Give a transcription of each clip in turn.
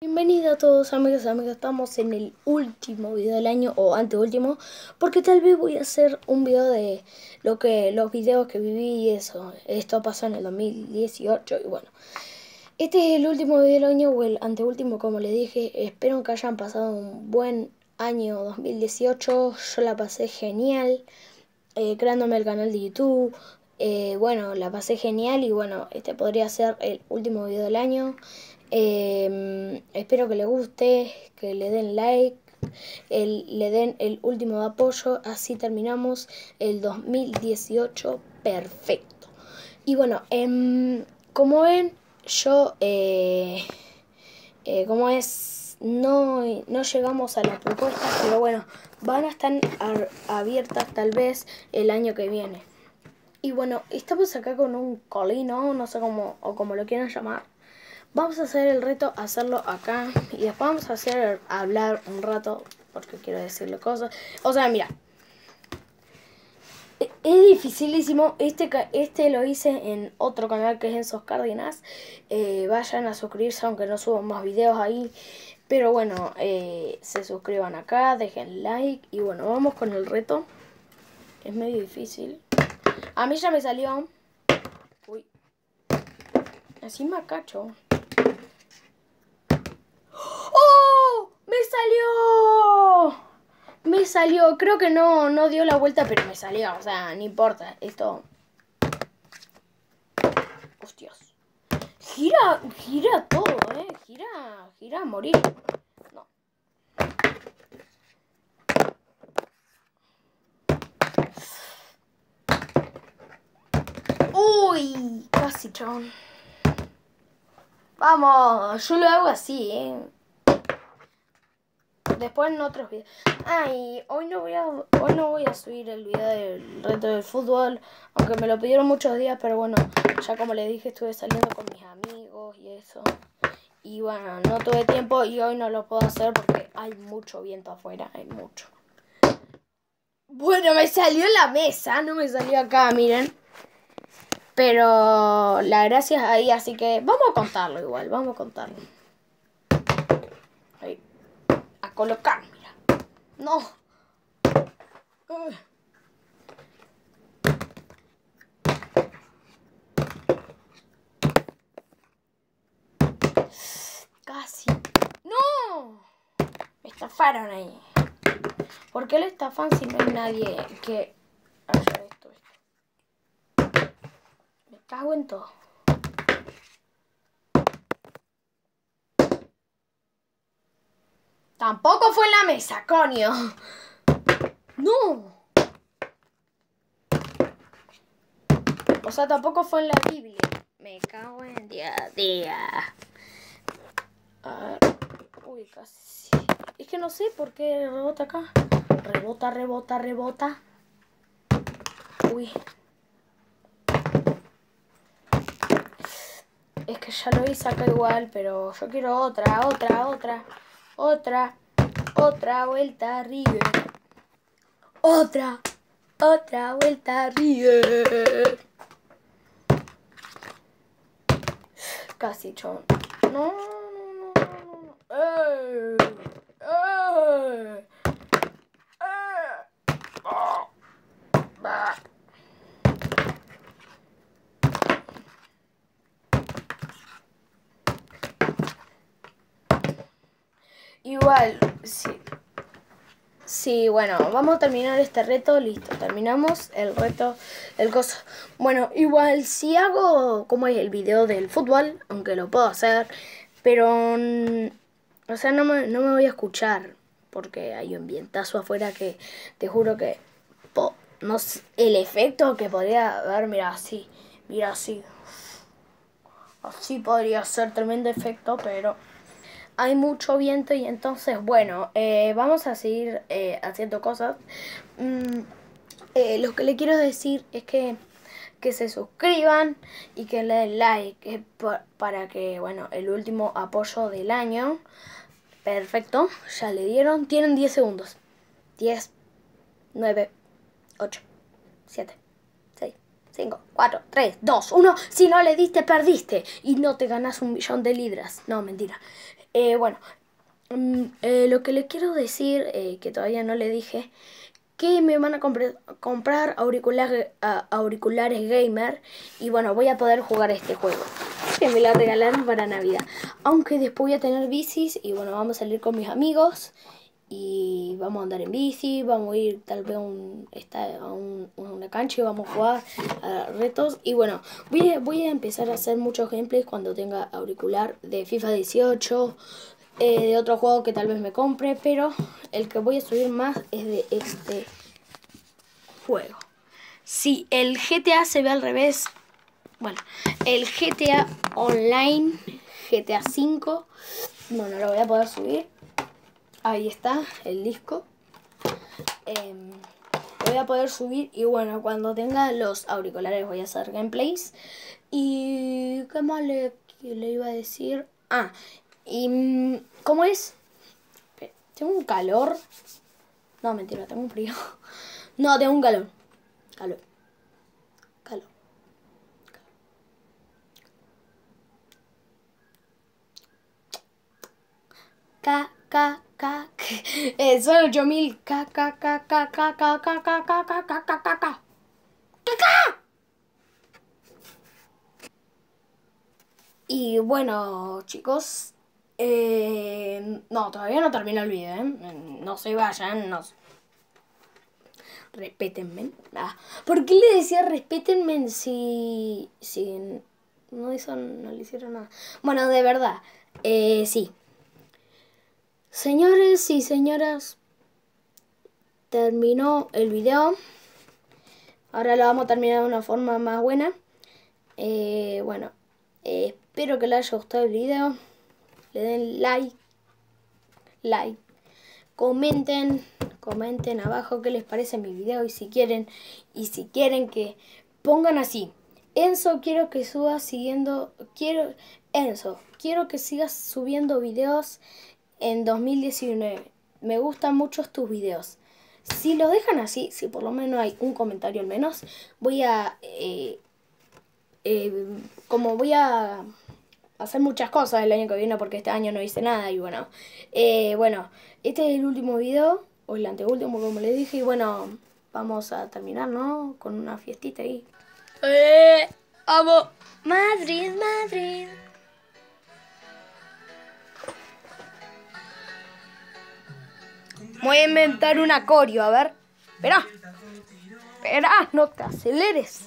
Bienvenidos a todos amigos amigos, estamos en el último video del año o anteúltimo porque tal vez voy a hacer un video de lo que los videos que viví y eso, esto pasó en el 2018 y bueno. Este es el último video del año o el anteúltimo como les dije, espero que hayan pasado un buen año 2018, yo la pasé genial eh, creándome el canal de YouTube, eh, bueno la pasé genial y bueno este podría ser el último video del año Em, espero que les guste, que le den like, le den el último apoyo. Así terminamos el 2018 perfecto. Y bueno, em, como ven, yo, eh, eh, como es, no, no llegamos a las propuestas, pero bueno, van a estar abiertas tal vez el año que viene. Y bueno, estamos acá con un colino, no sé cómo, o como lo quieran llamar. Vamos a hacer el reto, hacerlo acá. Y después vamos a hacer hablar un rato. Porque quiero decirle cosas. O sea, mira. E, es dificilísimo. Este, este lo hice en otro canal que es en Sos Cárdenas. Eh, vayan a suscribirse aunque no subo más videos ahí. Pero bueno, eh, se suscriban acá, dejen like. Y bueno, vamos con el reto. Es medio difícil. A mí ya me salió. Uy. Así me cacho. Salió! Me salió. Creo que no, no dio la vuelta, pero me salió. O sea, no importa. Esto... Hostias. Gira, gira todo, ¿eh? Gira, gira a morir. No. Uy, casi, chabón. Vamos, yo lo hago así, ¿eh? después en otros videos. Ay, hoy no voy a hoy no voy a subir el video del reto del fútbol, aunque me lo pidieron muchos días, pero bueno, ya como les dije, estuve saliendo con mis amigos y eso. Y bueno, no tuve tiempo y hoy no lo puedo hacer porque hay mucho viento afuera, hay mucho. Bueno, me salió la mesa, no me salió acá, miren. Pero la gracia es ahí, así que vamos a contarlo igual, vamos a contarlo colocar, mira. No. Casi. ¡No! Me estafaron ahí. ¿Por qué le estafan si no hay nadie que haya esto? Me cago en todo. Tampoco fue en la mesa, coño. No. O sea, tampoco fue en la Biblia. Me cago en día a día. A ver. Uy, casi. Es que no sé por qué rebota acá. Rebota, rebota, rebota. Uy. Es que ya lo hice acá igual, pero yo quiero otra, otra, otra. Otra, otra vuelta arriba. Otra, otra vuelta arriba. Casi, chon. No, no, no, no, no. Igual, sí. Sí, bueno, vamos a terminar este reto, listo, terminamos el reto, el coso. Bueno, igual, si hago como es el video del fútbol, aunque lo puedo hacer, pero, o sea, no me, no me voy a escuchar, porque hay un vientazo afuera que te juro que, no el efecto que podría dar, mira así, mira así, así podría ser tremendo efecto, pero hay mucho viento y entonces, bueno, eh, vamos a seguir eh, haciendo cosas. Mm, eh, lo que le quiero decir es que, que se suscriban y que le den like para que, bueno, el último apoyo del año. Perfecto, ya le dieron. Tienen 10 segundos. 10, 9, 8, 7, 6, 5, 4, 3, 2, 1. Si no le diste, perdiste. Y no te ganas un millón de libras. No, mentira. Eh, bueno, mm, eh, lo que le quiero decir, eh, que todavía no le dije, que me van a comprar auriculares, auriculares gamer y bueno, voy a poder jugar este juego. Que me la regalaron para Navidad. Aunque después voy a tener bicis y bueno, vamos a salir con mis amigos y vamos a andar en bici, vamos a ir tal vez a, un, a, una cancha y vamos a jugar a retos. Y bueno, voy a, voy a empezar a hacer muchos gameplays cuando tenga auricular de FIFA 18, eh, de otro juego que tal vez me compre, pero el que voy a subir más es de este juego. Si el GTA se ve al revés, bueno, el GTA Online, GTA 5, bueno, lo voy a poder subir Ahí está el disco. Em, voy a poder subir y bueno, cuando tenga los auriculares voy a hacer gameplays. Y qué más le, iba a decir. Ah, y mm, ¿cómo es? Tengo un calor. No, mentira, tengo un frío. No, tengo un calor. Calor. Calor. Calor. K, K, eh, soy 8000 K, K, K, K, K, K, K, K, K, K, K, K, K, K. Y bueno, chicos, eh, no, todavía no termino el video, ¿eh? No se vayan, no. Respétenme. Ah, ¿Por qué le decía respétenme si, si no, hizo, no le hicieron nada? Bueno, de verdad, eh, sí. Señores y señoras, terminó el video. Ahora lo vamos a terminar de una forma más buena. Eh, bueno, eh, espero que les haya gustado el video. Le den like, like, comenten, comenten abajo qué les parece mi video y si quieren, y si quieren que pongan así. Enzo, quiero que suba siguiendo, quiero, Enzo, quiero que sigas subiendo videos en 2019. Me gustan mucho tus videos. Si lo dejan así, si por lo menos hay un comentario al menos, voy a... Eh, eh, como voy a hacer muchas cosas el año que viene porque este año no hice nada y bueno. Eh, bueno, este es el último video, o el anteúltimo como les dije, y bueno, vamos a terminar, ¿no? Con una fiestita ahí. ¡Vamos! Madrid, Madrid. Voy a inventar un acorio, a ver. Espera. Espera, no te aceleres.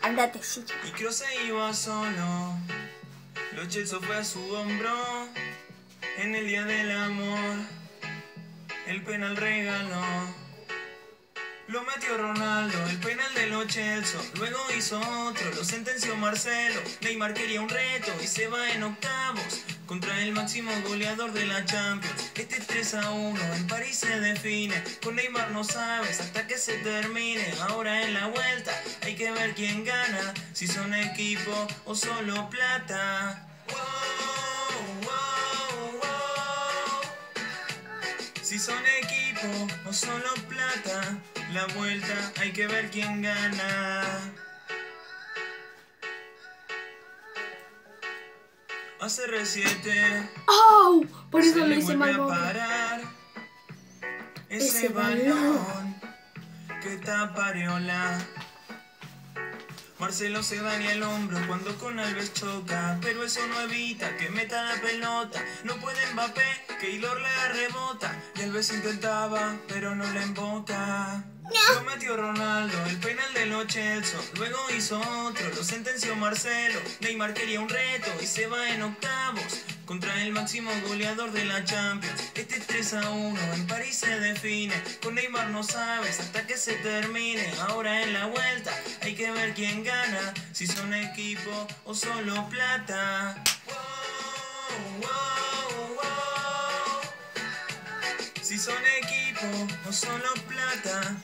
Andate, sí. Y creo se iba solo. Lo fue a su hombro. En el día del amor. El penal regaló. Lo metió Ronaldo, el penal de los Chelsea. Luego hizo otro, lo sentenció Marcelo. Neymar quería un reto y se va en octavos contra el máximo goleador de la Champions. Este 3 a 1 en París se define. Con Neymar no sabes hasta que se termine. Ahora en la vuelta hay que ver quién gana. Si son equipo o solo plata. Si son equipo o solo plata, la vuelta hay que ver quién gana. Hace reciente. ¡Au! Por eso lo hice mal. parar ese, balón que tapa Marcelo se daña el hombro cuando con Alves choca, pero eso no evita que meta la pelota. No puede Mbappé, que Hilor le rebota, y Alves intentaba, pero no le emboca. Lo metió Ronaldo, el penal de los Chelsea. Luego hizo otro, lo sentenció Marcelo. Neymar quería un reto y se va en octavos contra el máximo goleador de la Champions. Este 3 a 1 en París se define. Con Neymar no sabes hasta que se termine. Ahora en la vuelta hay que ver quién gana, si son equipo o solo plata. Si son equipo o solo plata.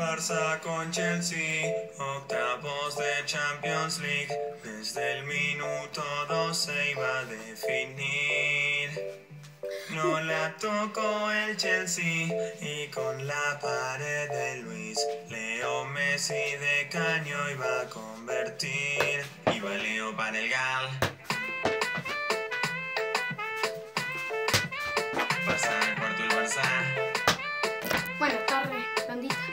Barça con Chelsea, octavos de Champions League. Desde el minuto 2 se iba a definir. No la tocó el Chelsea y con la pared de Luis Leo Messi de caño iba a convertir. Iba Leo para el gal. Cuarto el Barça. Bueno, está re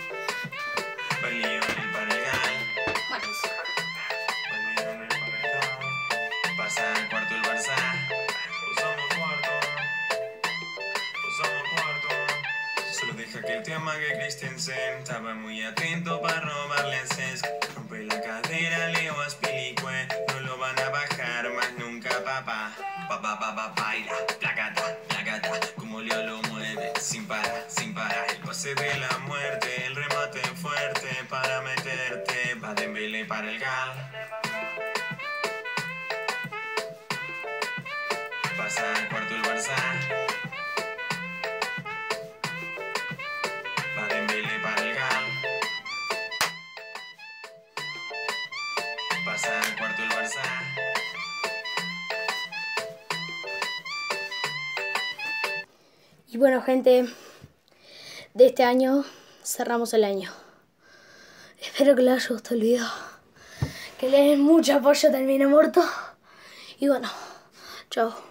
Que el tío amague Christensen. Estaba muy atento para robarle a Cesc. Rompe la cadera, Leo Aspilicue. No lo van a bajar más nunca, papá. Papá, papá, baila. Placata, placata. Como Leo lo mueve. Sin parar, sin parar. El pase de la muerte. El remate fuerte para meterte. Va Dembélé para el gal. Y bueno, gente, de este año cerramos el año. Espero que les haya gustado el video. Que le den mucho apoyo, termine muerto. Y bueno, chao.